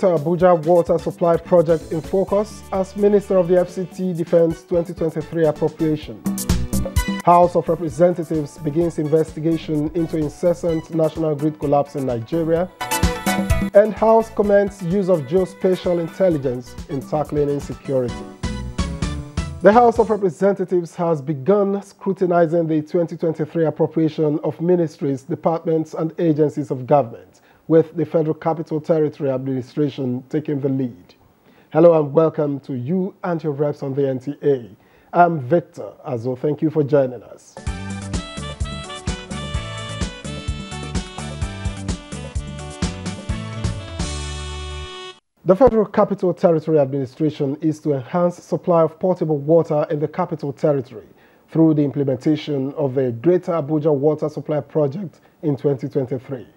Greater Abuja Water Supply Project in focus as Minister of the FCT Defense 2023 appropriation. House of Representatives begins investigation into incessant national grid collapse in Nigeria. And House comments use of geospatial intelligence in tackling insecurity. The House of Representatives has begun scrutinizing the 2023 appropriation of ministries, departments, and agencies of government, with the Federal Capital Territory Administration taking the lead. Hello and welcome to you and your reps on the NTA. I'm Victor Azo. Thank you for joining us. The Federal Capital Territory Administration is to enhance supply of potable water in the Capital Territory through the implementation of the Greater Abuja Water Supply Project in 2023.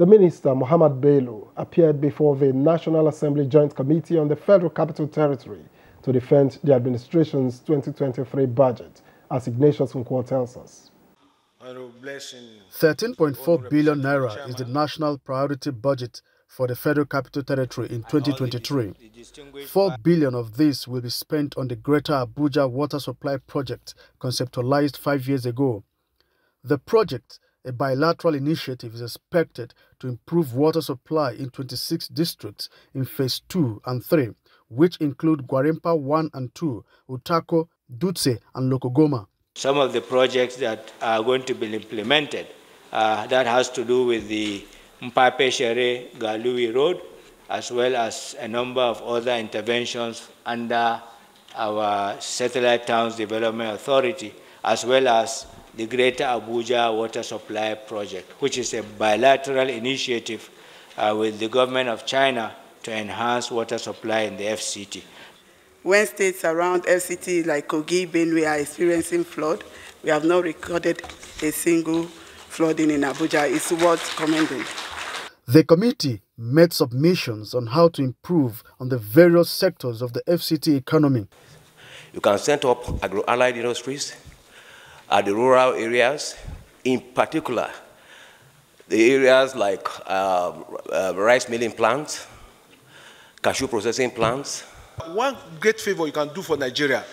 The Minister, Muhammad Bello, appeared before the National Assembly Joint Committee on the Federal Capital Territory to defend the administration's 2023 budget, as Ignatius Nkwo tells us. 13.4 billion naira is the national priority budget for the Federal Capital Territory in 2023. 4 billion of this will be spent on the Greater Abuja Water Supply Project conceptualized 5 years ago. The project, a bilateral initiative, is expected to improve water supply in 26 districts in phase 2 and 3, which include Gwarimpa 1 and 2, Utako, Dutse, and Lokogoma. Some of the projects that are going to be implemented, uh, that has to do with the Mpape Shere Galui Road, as well as a number of other interventions under our Satellite Towns Development Authority, as well as the Greater Abuja Water Supply Project, which is a bilateral initiative uh, with the government of China to enhance water supply in the FCT. When states around FCT like Kogi, Benue are experiencing flood, we have not recorded a single flooding in Abuja. It's worth commending. The committee made submissions on how to improve on the various sectors of the FCT economy. You can set up agro-allied industries at the rural areas, in particular, the areas like uh, uh, rice milling plants, cashew processing plants. One great favor you can do for Nigeria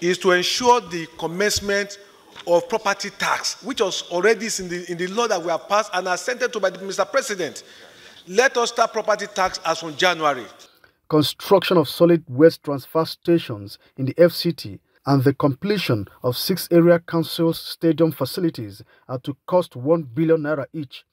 is to ensure the commencement of property tax, which was already in the, in the law that we have passed and assented to by the Mr. President. Let us start property tax as from January. Construction of solid waste transfer stations in the FCT and the completion of six area councils stadium facilities are to cost 1 billion naira each.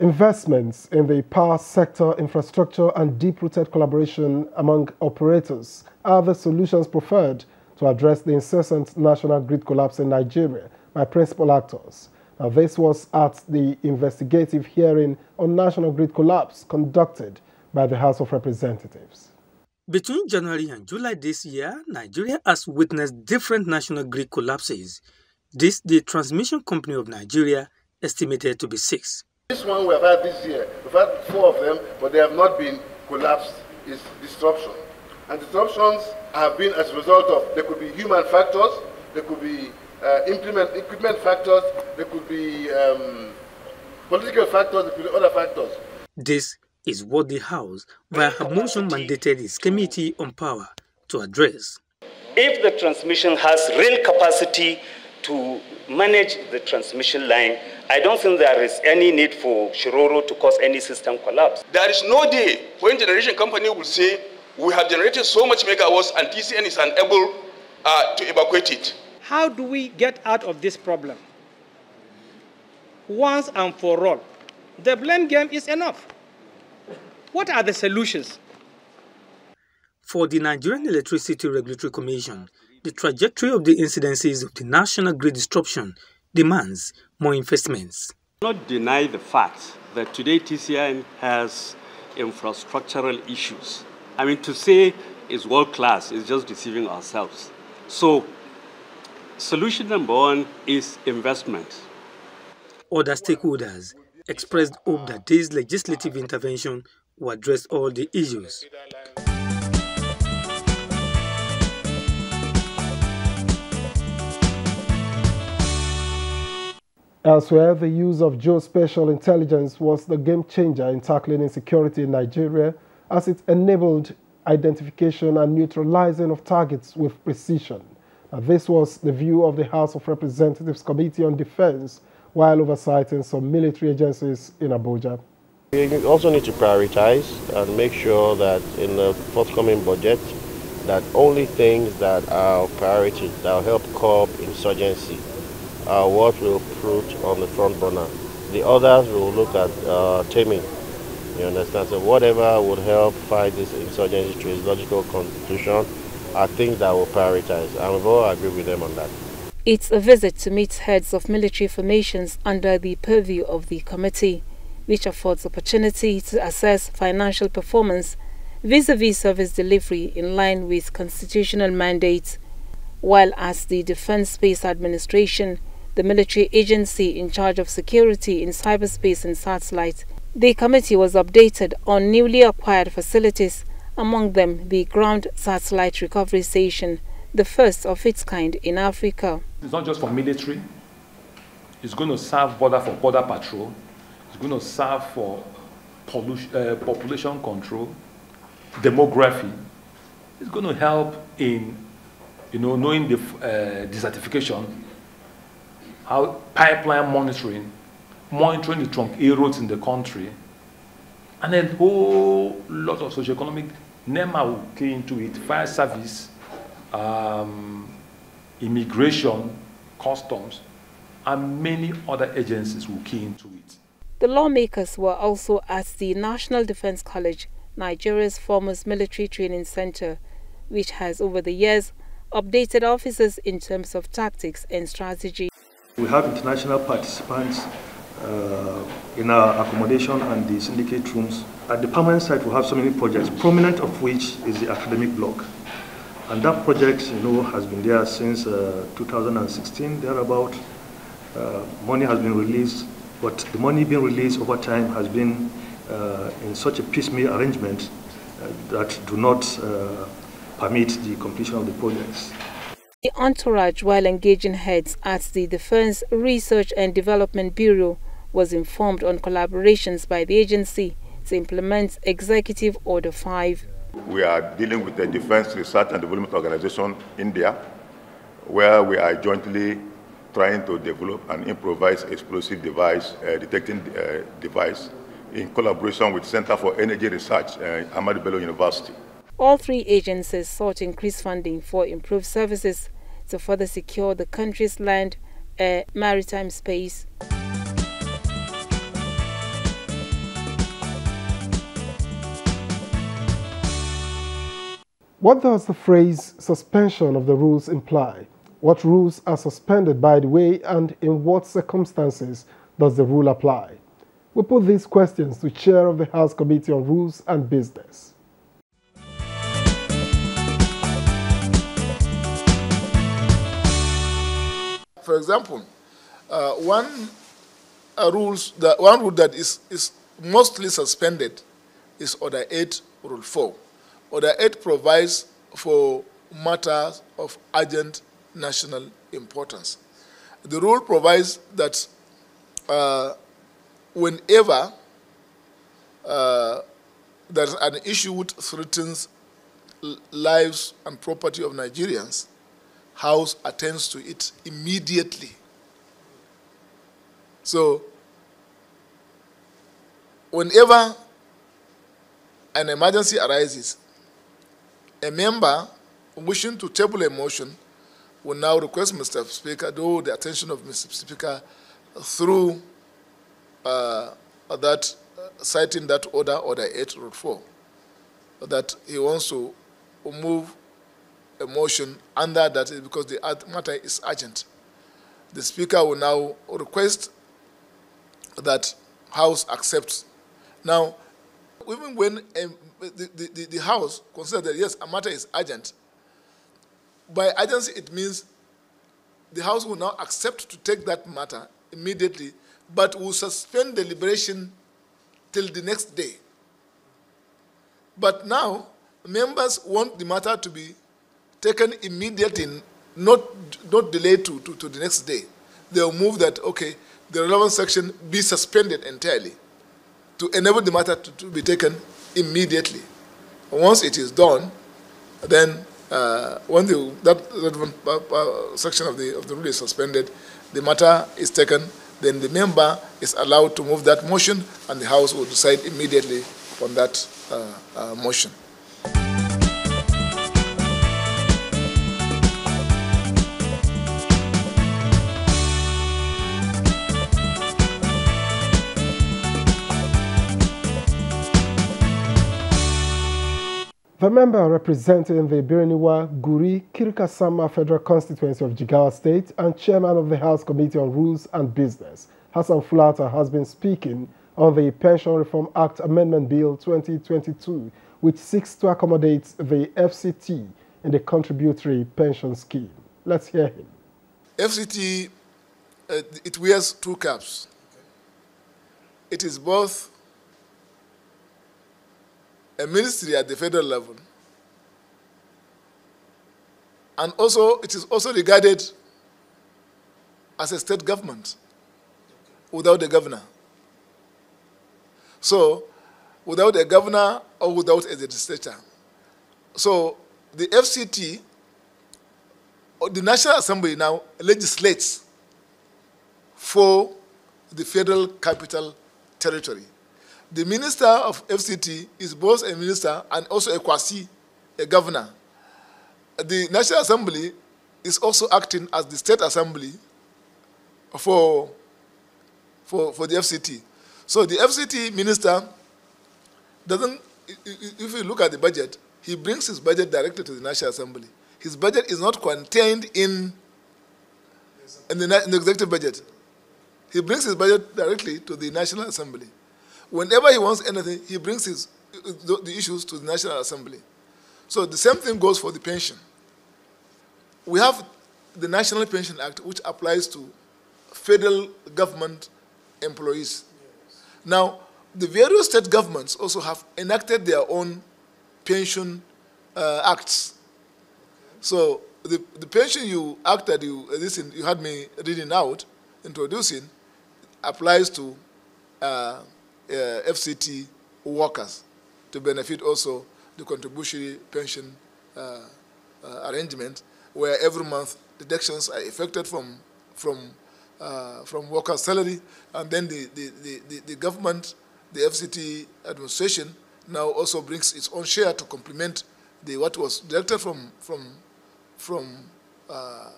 Investments in the power sector, infrastructure, and deep rooted collaboration among operators are the solutions preferred to address the incessant national grid collapse in Nigeria by principal actors. Now, this was at the investigative hearing on national grid collapse conducted by the House of Representatives. Between January and July this year, Nigeria has witnessed different national grid collapses. This, the Transmission Company of Nigeria, estimated to be six. This one we have had this year, we've had four of them, but they have not been collapsed, is disruption. And disruptions have been as a result of, there could be human factors, there could be uh, implement, equipment factors, there could be um, political factors, there could be other factors. This is what the House, via a motion, mandated its Committee on Power to address. If the transmission has real capacity to manage the transmission line, I don't think there is any need for Shiroro to cause any system collapse. There is no day when generation company will say, we have generated so much megawatts and TCN is unable uh, to evacuate it. How do we get out of this problem? Once and for all. The blame game is enough. What are the solutions? For the Nigerian Electricity Regulatory Commission, the trajectory of the incidences of the national grid disruption demands more investments. I not deny the fact that today TCN has infrastructural issues. I mean, to say it's world class is just deceiving ourselves. So, solution number one is investment. Other stakeholders expressed hope that this legislative intervention will address all the issues. Elsewhere, the use of geospatial intelligence was the game changer in tackling insecurity in Nigeria as it enabled identification and neutralizing of targets with precision. Now, this was the view of the House of Representatives Committee on Defense while oversighting some military agencies in Abuja. We also need to prioritize and make sure that in the forthcoming budget that only things that are priority that will help curb insurgency are what will put on the front burner. The others will look at uh, taming. You understand? So whatever would help fight this insurgency to its logical conclusion are things that we'll prioritize. And we've all agreed with them on that. It's a visit to meet heads of military formations under the purview of the committee, which affords opportunity to assess financial performance vis-a-vis -vis service delivery in line with constitutional mandates, while as the Defense Space Administration, the military agency in charge of security in cyberspace and satellite, the committee was updated on newly acquired facilities, among them the Ground Satellite Recovery Station, the first of its kind in Africa. It's not just for military. It's going to serve border for border patrol. It's going to serve for pollution, uh, population control, demography. It's going to help in, you know, knowing the uh, desertification, how pipeline monitoring, monitoring the trunk roads in the country, and a whole lot of socioeconomic NEMA will key into it, fire service, um, immigration, customs, and many other agencies will key into it. The lawmakers were also at the National Defense College, Nigeria's foremost military training center, which has over the years updated officers in terms of tactics and strategy. We have international participants in our accommodation and the syndicate rooms. At the permanent site, we have so many projects, prominent of which is the academic block. And that project, you know, has been there since uh, 2016, thereabout. Uh, money has been released, but the money being released over time has been uh, in such a piecemeal arrangement uh, that do not uh, permit the completion of the projects. The entourage, while engaging heads at the Defense Research and Development Bureau, was informed on collaborations by the agency to implement Executive Order 5. We are dealing with the Defense Research and Development Organization, India, where we are jointly trying to develop an improvised explosive device, uh, detecting uh, device, in collaboration with Center for Energy Research, uh, Ahmadu Bello University. All three agencies sought increased funding for improved services to further secure the country's land, air, maritime space. What does the phrase suspension of the rules imply? What rules are suspended by the way and in what circumstances does the rule apply? We put these questions to Chair of the House Committee on Rules and Business. For example, uh, one uh, rules that one rule that is, is mostly suspended is Order 8, Rule 4. Order 8 provides for matters of urgent national importance. The rule provides that uh, whenever uh, there's an issue which threatens lives and property of Nigerians, House attends to it immediately. So, whenever an emergency arises, a member wishing to table a motion will now request Mr. Speaker, draw the attention of Mr. Speaker through uh, that, uh, citing that order, Order 8, Rule 4, that he wants to move a motion under that because the matter is urgent. The Speaker will now request that House accepts. Now, even when um, the, the, the House considers that, yes, a matter is urgent, by urgency it means the House will now accept to take that matter immediately, but will suspend deliberation till the next day. But now, members want the matter to be taken immediately, not, not delayed to, to, to the next day. They'll move that, okay, the relevant section be suspended entirely to enable the matter to, to be taken immediately. Once it is done, then uh, when the, that relevant uh, uh, section of the, of the rule is suspended, the matter is taken, then the member is allowed to move that motion and the House will decide immediately on that uh, uh, motion. The member representing the Birniwa Guri Kiri Kasamma Federal Constituency of Jigawa State and chairman of the House Committee on Rules and Business, Hassan Fulata, has been speaking on the Pension Reform Act Amendment Bill 2022, which seeks to accommodate the FCT in the contributory pension scheme. Let's hear him. FCT, uh, it wears two caps. It is both a ministry at the federal level. And also, it is also regarded as a state government without a governor. So, without a governor or without a legislature. So, the FCT, or the National Assembly now legislates for the federal capital territory the minister of FCT is both a minister and also a quasi, a governor. The National Assembly is also acting as the state assembly for, for, for the FCT. So the FCT minister doesn't, if you look at the budget, he brings his budget directly to the National Assembly. His budget is not contained in, in, the, in the executive budget. He brings his budget directly to the National Assembly. Whenever he wants anything, he brings his, the, issues to the National Assembly. So the same thing goes for the pension. We have the National Pension Act, which applies to federal government employees. Now, the various state governments also have enacted their own pension uh, acts. So the, the pension you act that you, this in, you had me reading out, introducing, applies to uh, uh, FCT workers to benefit also the contributory pension uh, uh, arrangement, where every month deductions are effected from from uh, from workers' salary, and then the, the, the, the, government, the FCT administration, now also brings its own share to complement the what was deducted from from from uh,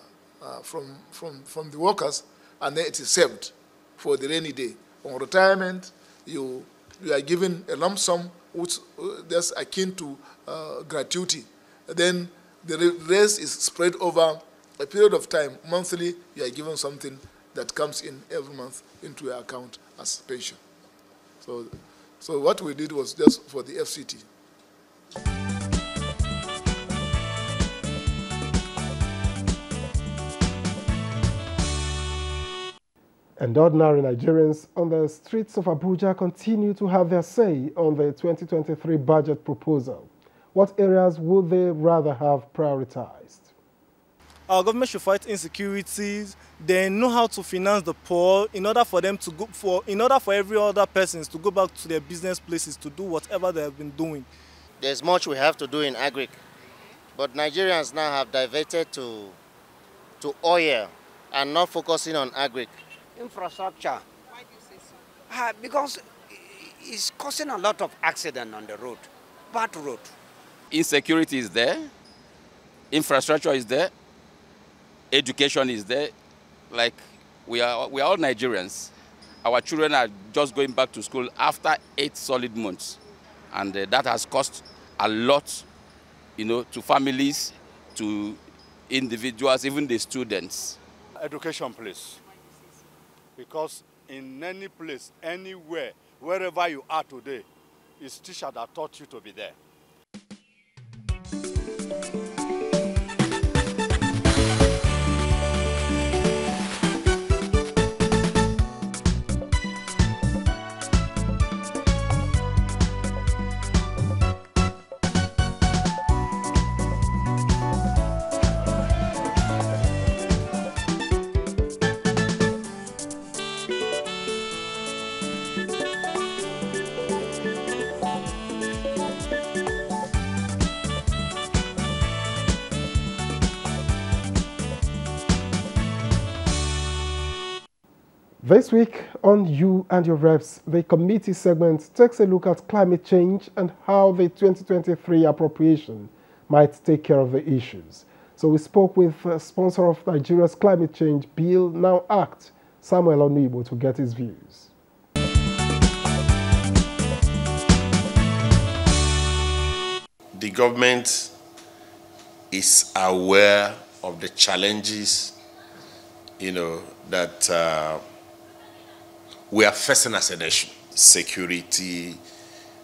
uh, from from from the workers, and then it is saved for the rainy day on retirement you, you are given a lump sum which uh, akin to uh, gratuity. Then the rest is spread over a period of time. Monthly, you are given something that comes in every month into your account as pension. So, so what we did was just for the FCT. And ordinary Nigerians on the streets of Abuja continue to have their say on the 2023 budget proposal. What areas would they rather have prioritized? Our government should fight insecurities. They know how to finance the poor in order for them to go for in order for every other persons to go back to their business places to do whatever they have been doing. There's much we have to do in agri, but Nigerians now have diverted to to oil and not focusing on agric infrastructure. Why do you say so? Uh, because it's causing a lot of accident on the road, bad road. Insecurity is there, infrastructure is there, education is there. Like we are, we are all Nigerians. Our children are just going back to school after eight solid months, and uh, that has cost a lot, you know, to families, to individuals, even the students. Education, please. Because in any place, anywhere, wherever you are today, it's teacher that taught you to be there. This week on You and Your Reps, the committee segment takes a look at climate change and how the 2023 appropriation might take care of the issues. So we spoke with the sponsor of Nigeria's climate change bill, Now Act, Samuel Onuigbo, to get his views. The government is aware of the challenges, you know, that uh, we are facing as a nation. Security,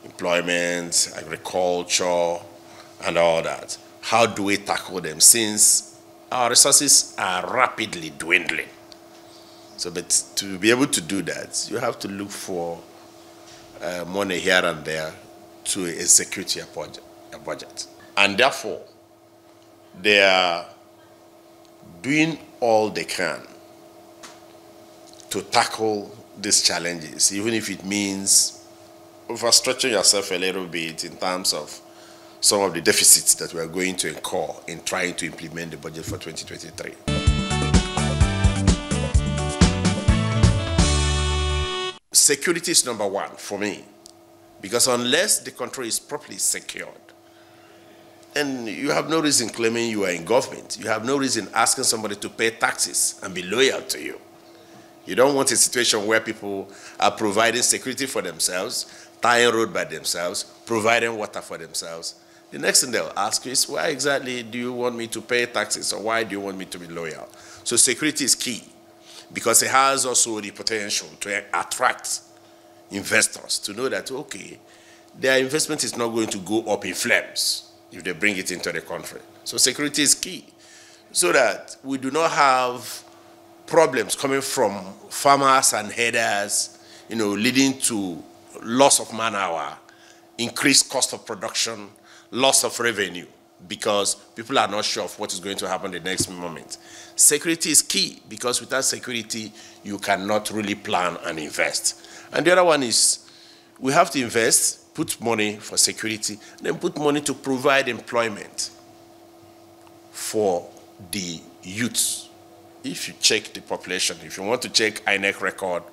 employment, agriculture, and all that. How do we tackle them since our resources are rapidly dwindling? So, but to be able to do that, you have to look for uh, money here and there to execute your budget, your budget. And therefore, they are doing all they can to tackle these challenges, even if it means overstretching yourself a little bit in terms of some of the deficits that we are going to incur in trying to implement the budget for 2023. Security is number one for me, because unless the country is properly secured, and you have no reason claiming you are in government, you have no reason asking somebody to pay taxes and be loyal to you. You don't want a situation where people are providing security for themselves, tying road by themselves, providing water for themselves. The next thing they'll ask you is, why exactly do you want me to pay taxes or why do you want me to be loyal? So security is key because it has also the potential to attract investors to know that, okay, their investment is not going to go up in flames if they bring it into the country. So security is key so that we do not have problems coming from farmers and headers, you know, leading to loss of man hour, increased cost of production, loss of revenue, because people are not sure of what is going to happen the next moment. Security is key, because without security, you cannot really plan and invest. And the other one is we have to invest, put money for security, then put money to provide employment for the youths if you check the population, if you want to check INEC record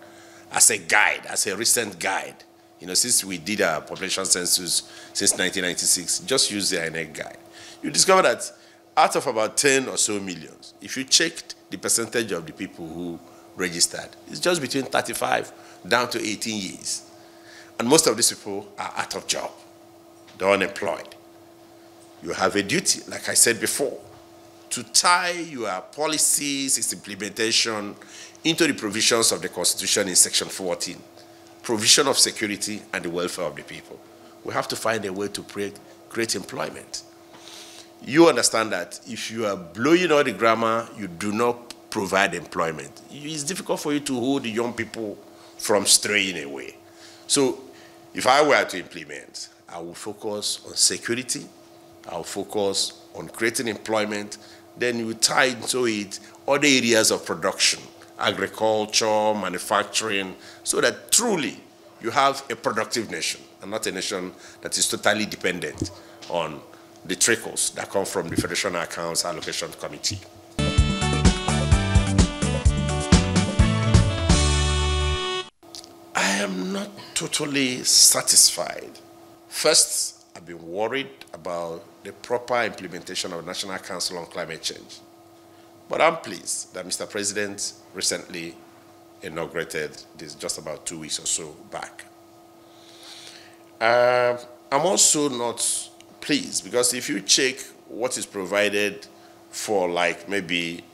as a guide, as a recent guide, you know, since we did our population census since 1996, just use the INEC guide. You discover that out of about 10 or so millions, if you checked the percentage of the people who registered, it's just between 35 down to 18 years. And most of these people are out of job. They're unemployed. You have a duty, like I said before, to tie your policies, its implementation into the provisions of the Constitution in Section 14, provision of security and the welfare of the people. We have to find a way to create, employment. You understand that if you are blowing all the grammar, you do not provide employment. It's difficult for you to hold the young people from straying away. So if I were to implement, I will focus on security, I will focus on creating employment, then you tie into it other areas of production, agriculture, manufacturing, so that truly you have a productive nation and not a nation that is totally dependent on the trickles that come from the Federation Accounts Allocation Committee. I am not totally satisfied. First, I've been worried about the proper implementation of the National Council on Climate Change. But I'm pleased that Mr. President recently inaugurated this just about two weeks or so back. Uh, I'm also not pleased because if you check what is provided for like maybe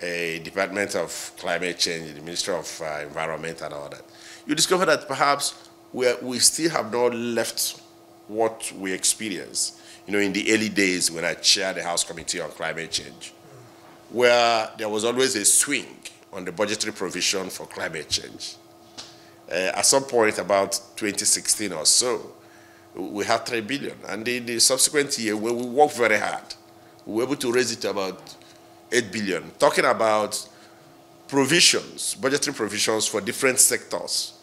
a Department of Climate Change, the Ministry of uh, Environment and all that, you discover that perhaps we, we still have not left what we experienced you know, in the early days when I chaired the House Committee on Climate Change, where there was always a swing on the budgetary provision for climate change. Uh, at some point, about 2016 or so, we had 3 billion. And in the subsequent year, when we worked very hard, we were able to raise it to about 8 billion. Talking about provisions, budgetary provisions for different sectors,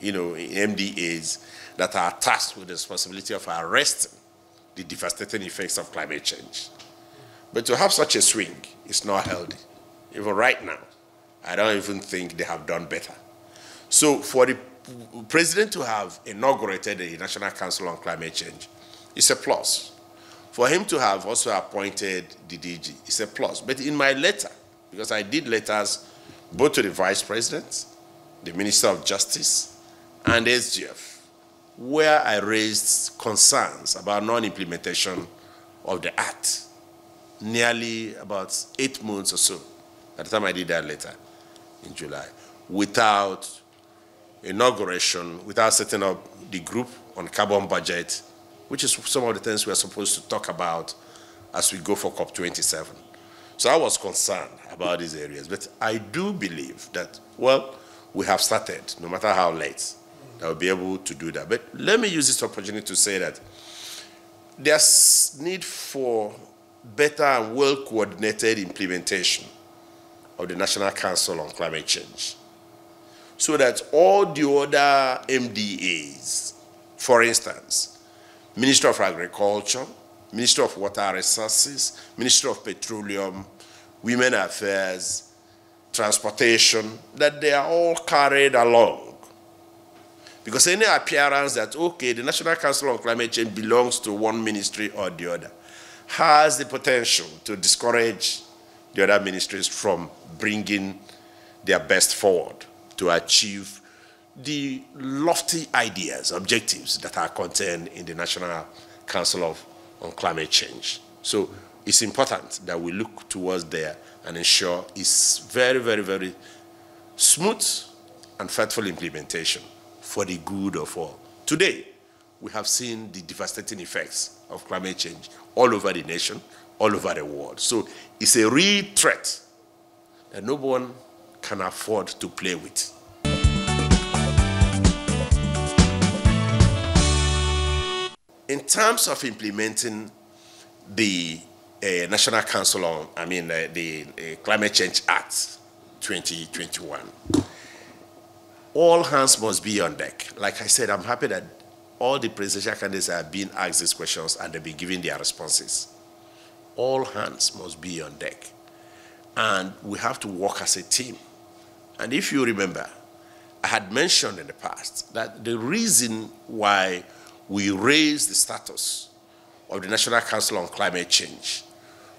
you know, MDAs that are tasked with the responsibility of arresting the devastating effects of climate change. But to have such a swing is not healthy. Even right now, I don't even think they have done better So for the president to have inaugurated the National Council on Climate Change, it's a plus. For him to have also appointed the DG, it's a plus. But in my letter, because I did letters both to the Vice President, the Minister of Justice, and SGF, where I raised concerns about non-implementation of the Act, nearly about eight months or so, at the time I did that letter in July, without inauguration, without setting up the group on carbon budget, which is some of the things we're supposed to talk about as we go for COP27. So I was concerned about these areas, but I do believe that, well, we have started, no matter how late, we'll be able to do that. But let me use this opportunity to say that there's need for better and well-coordinated implementation of the National Council on Climate Change so that all the other MDAs, for instance, Minister of Agriculture, Minister of Water Resources, Minister of Petroleum, Women Affairs, Transportation, that they are all carried along. Because any appearance that, okay, the National Council on Climate Change belongs to one ministry or the other, has the potential to discourage the other ministries from bringing their best forward to achieve the lofty ideas, objectives that are contained in the National Council of, on Climate Change. So it's important that we look towards there and ensure it's very, very, very smooth and faithful implementation for the good of all. Today, we have seen the devastating effects of climate change all over the nation, all over the world. So it's a real threat that no one can afford to play with. In terms of implementing the uh, National Council on, I mean, uh, the uh, Climate Change Act 2021, all hands must be on deck. Like I said, I'm happy that all the presidential candidates are being asked these questions and they've been giving their responses. All hands must be on deck. And we have to work as a team. And if you remember, I had mentioned in the past that the reason why we raised the status of the National Council on Climate Change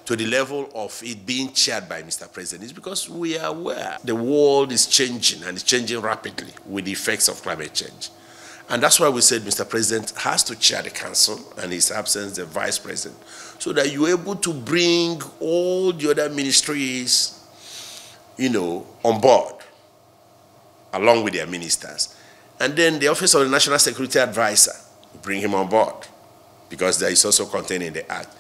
to the level of it being chaired by Mr. President is because we are aware the world is changing and it's changing rapidly with the effects of climate change. And that's why we said Mr. President has to chair the council and his absence, the vice president, so that you're able to bring all the other ministries, you know, on board, along with their ministers. And then the Office of the National Security Advisor, bring him on board, because there is also contained in the Act.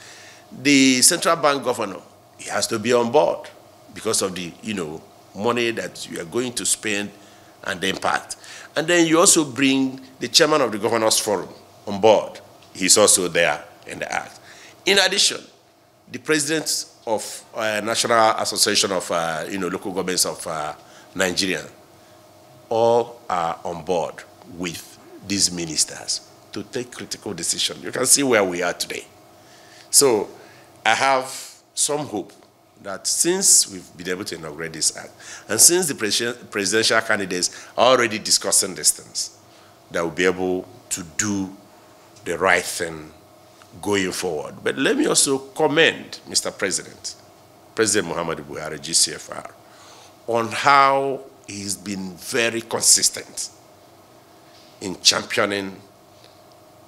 The central bank governor, he has to be on board because of the, you know, money that you are going to spend and the impact. And then you also bring the chairman of the Governors Forum on board. He's also there in the act. In addition, the president of uh, National Association of uh, you know, Local Governments of uh, Nigeria all are on board with these ministers to take critical decisions. You can see where we are today. So I have some hope that since we've been able to inaugurate this act, and since the presidential candidates are already discussing these things, that we'll be able to do the right thing going forward. But let me also commend Mr. President, President Muhammad Buhari, GCFR, on how he's been very consistent in championing,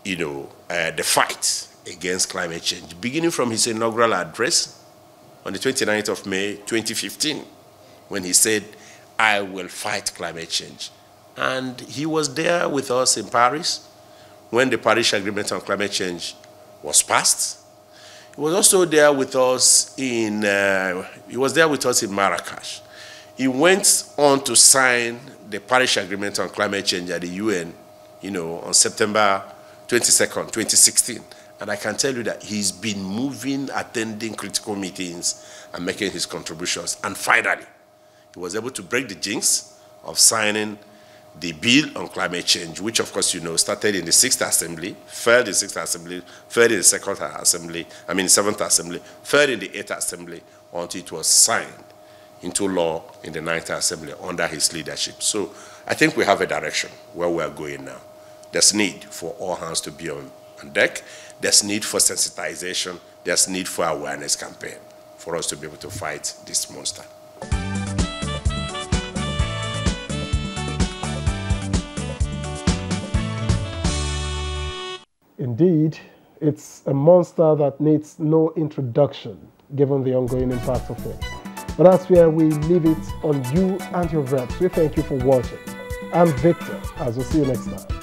you know, uh, the fight against climate change, beginning from his inaugural address on the 29th of May 2015 when he said, I will fight climate change. And he was there with us in Paris when the Paris Agreement on Climate Change was passed. He was also there with us in, uh, he was there with us in Marrakesh. He went on to sign the Paris Agreement on Climate Change at the UN, you know, on September 22nd, 2016. And I can tell you that he's been moving, attending critical meetings, and making his contributions. And finally, he was able to break the jinx of signing the bill on climate change, which of course you know started in the Sixth Assembly, failed in the Sixth Assembly, failed in the Second Assembly, I mean Seventh Assembly, failed in the Eighth Assembly until it was signed into law in the Ninth Assembly under his leadership. So I think we have a direction where we are going now. There's need for all hands to be on, on deck. There's need for sensitization. There's need for awareness campaign for us to be able to fight this monster. Indeed, it's a monster that needs no introduction given the ongoing impact of it. But that's where we leave it on you and your reps. We thank you for watching. I'm Victor, as we'll see you next time.